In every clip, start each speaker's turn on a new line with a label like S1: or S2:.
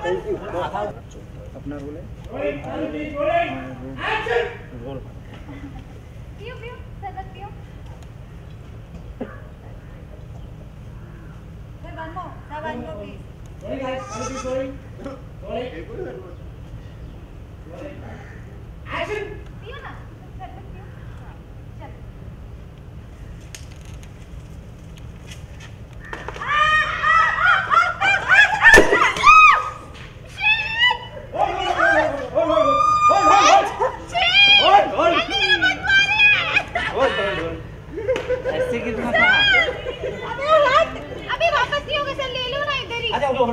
S1: अपना रोल है रोल
S2: पियो पियो सरबत पियो Sir, one more. Sir, one more, please. पियो ना सरबत पियो हाँ, चलो
S1: ऐसे कितना था
S2: अभी वापस नहीं होगा सर ले लो ही
S1: अच्छा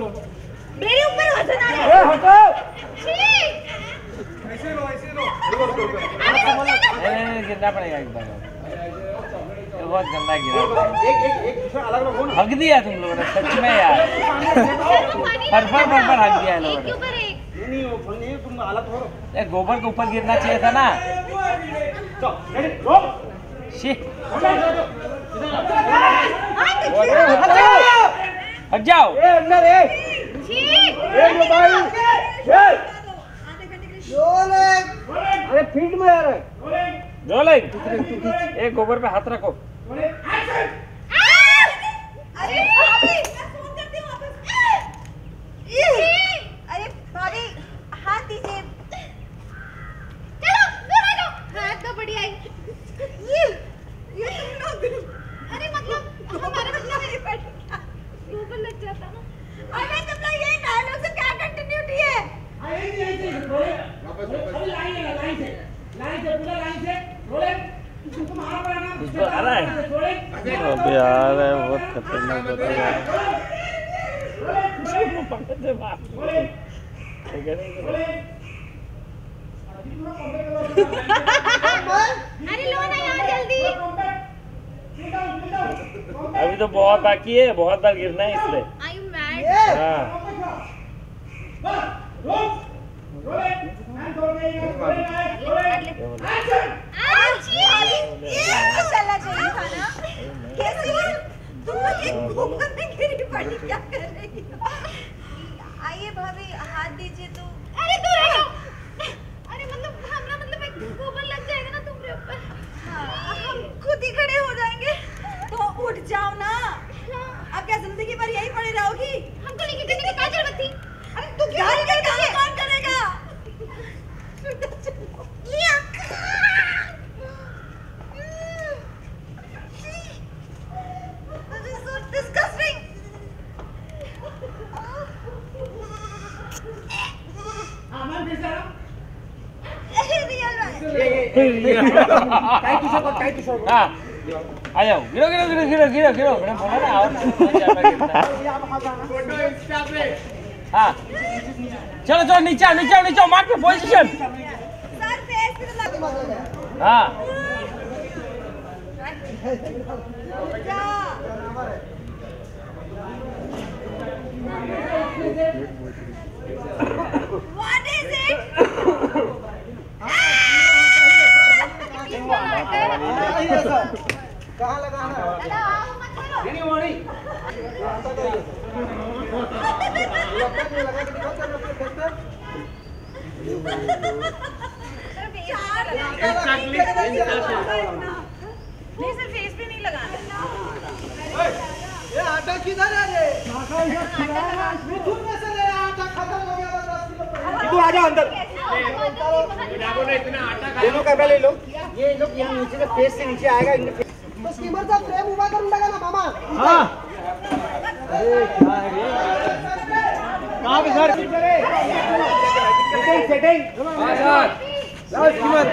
S2: मेरे ऊपर वज़न आ
S1: ए
S2: रहा
S1: हटो
S2: है
S1: नहीं नहीं नहीं, गिरना पड़ेगा एक बार। बहुत गंदा गिरा
S3: एक एक एक दूसरा अलग अलग हो ना।
S1: हक दिया तुम लोगों ने सच में यार। फर हक दिया
S2: एक
S1: लोगों ने।
S3: नहीं वो फल नहीं तुम अलग हो
S1: ये गोबर के ऊपर गिरना चाहिए था ना।
S3: चल रेडी
S1: शी
S3: हट
S1: जाओ।
S3: ए अंदर ए। ए मोबाइल ए अरे फ़ील्ड में आ रहा। है
S1: एक गोबर पे हाथ रखो।
S2: अरे भाभी मैं फ़ोन करती हूँ वापस अरे भाभी हाथ दीजिए चलो दूर हटो हाथ तो बढ़िया है ये ये तुम लोग अरे मतलब हमारा मतलब है बैठ ऊपर लग जाता ना अरे तुम लोग ये डायलॉग से क्या कंटिन्यूटी है
S1: उस पर आ रहा है अब यार बहुत खतरनाक होता है
S2: अरे लो ना यार। जल्दी
S1: अभी तो बहुत बाकी है बहुत बार गिरना है इसलिए।
S2: आइए भाभी हाथ दीजिए तो अरे दूर हटो अरे मतलब हमरा मतलब एक गोबर लग जाएगा ना तुम्हारे ऊपर हाँ, हम खुद ही खड़े हो जाएँगे तो उठ जाओ ना अब क्या ज़िंदगी भर यही पड़ी रहोगी हमको लेके करने की क्या ज़रूरत थी अरे तू क्या कर काम कौन करेगा लिया This is so disgusting.
S3: Tight two shot tight two shot
S1: हाँ आ जाओ है। चलो चलो नीचे नीचे नीचे आओ पोजीशन हाँ
S2: is it?
S3: कहाँ लगाना है
S2: दादा आओ करो
S3: नहीं फेस पे
S2: सर फेस पे नहीं लगाना।
S3: ये आटा किधर है ये मिथुन में से ले आटा खत्म हो? गया बस दस तू आ जा अंदर दोनों का ले लो। ये लोग यहाँ नीचे से फेस से नीचे आएगा इनके
S4: तो स्टीमर का फ्रेम उभा करून टाका ना मामा.
S3: हाँ. अरे क्या है रे? कहाँ पे सर सेटिंग. सेटिंग हाँ सर लाओ स्टीमर